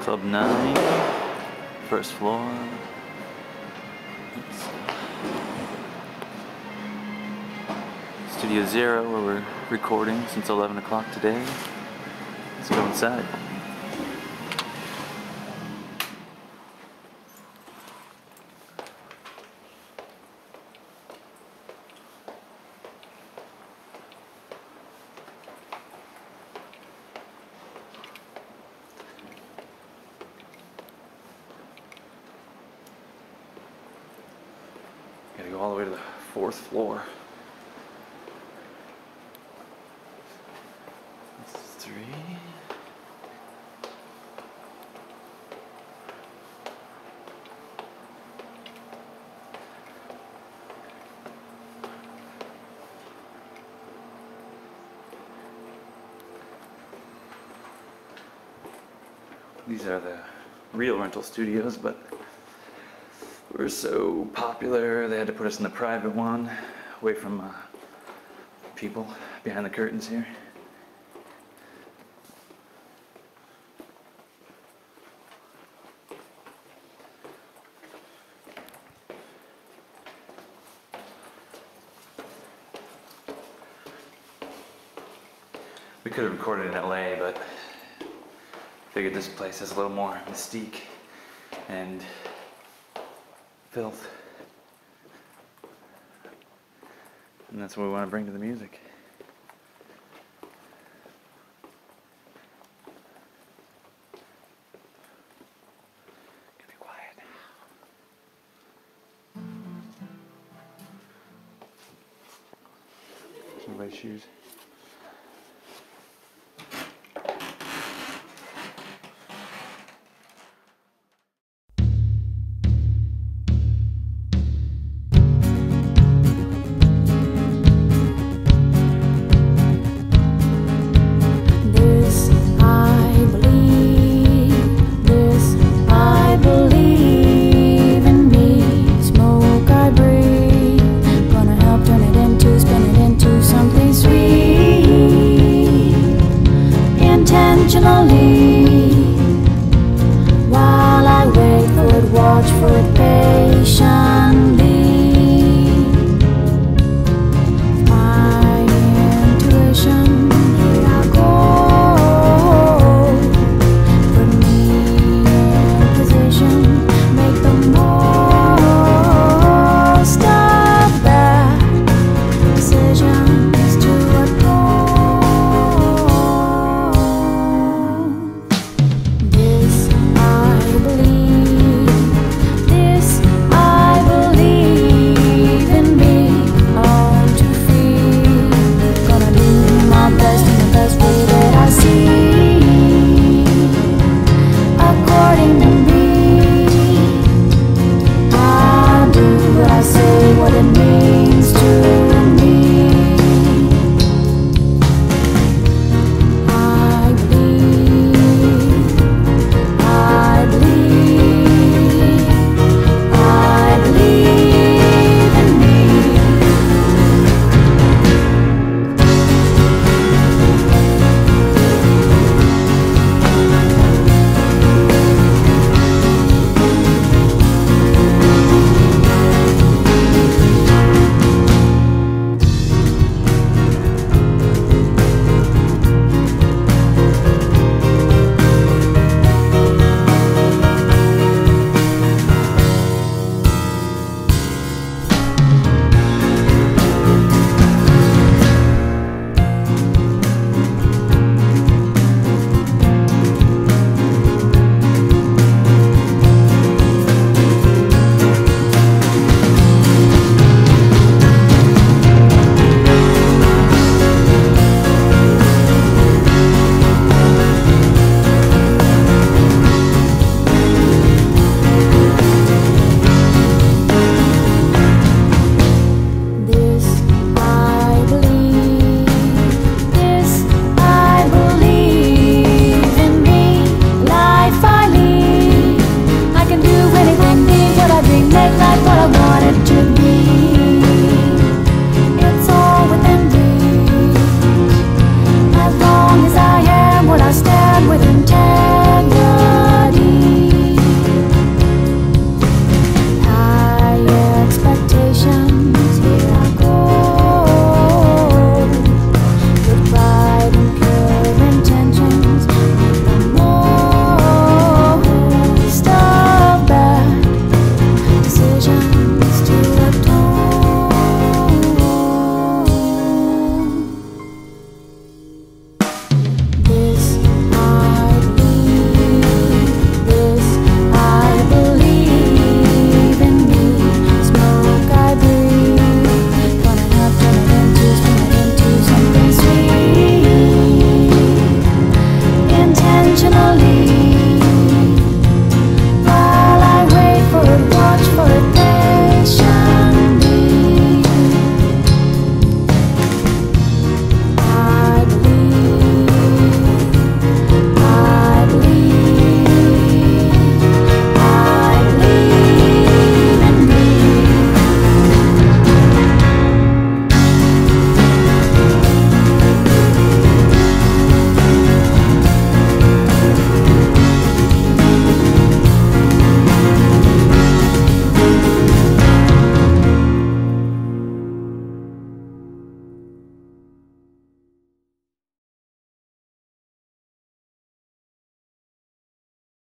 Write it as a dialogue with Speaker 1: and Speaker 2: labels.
Speaker 1: Club 9, first floor. Studio Zero, where we're recording since 11 o'clock today. Let's go inside. Gotta go all the way to the fourth floor. These are the real rental studios, but we're so popular, they had to put us in the private one, away from uh, people behind the curtains here. We could have recorded in LA, but figured this place has a little more mystique and filth. And that's what we want to bring to the music. Somebody's shoes. 哪里